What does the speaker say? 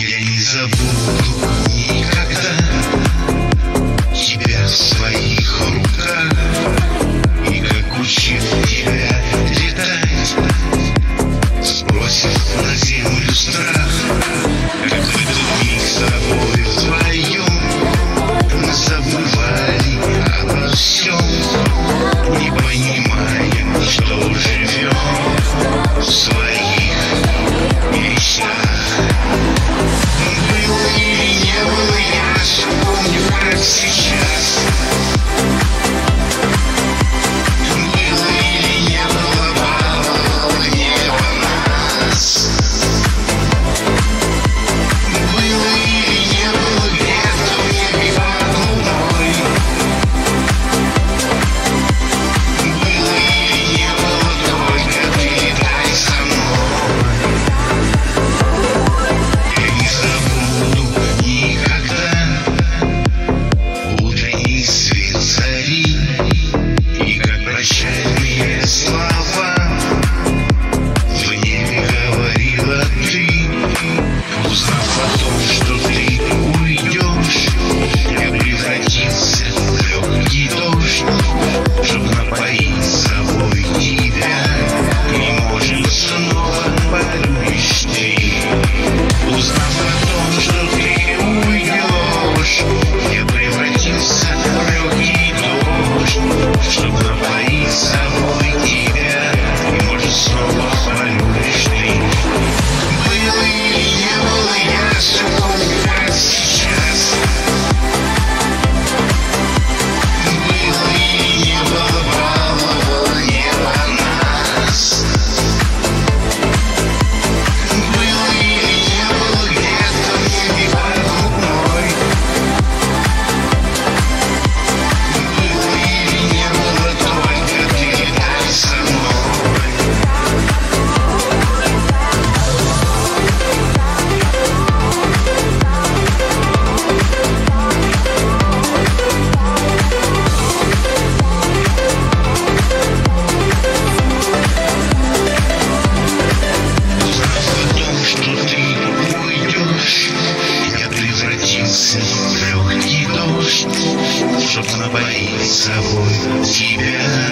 Я не забуду никогда тебя в своих руках. Peace. Собой тебя,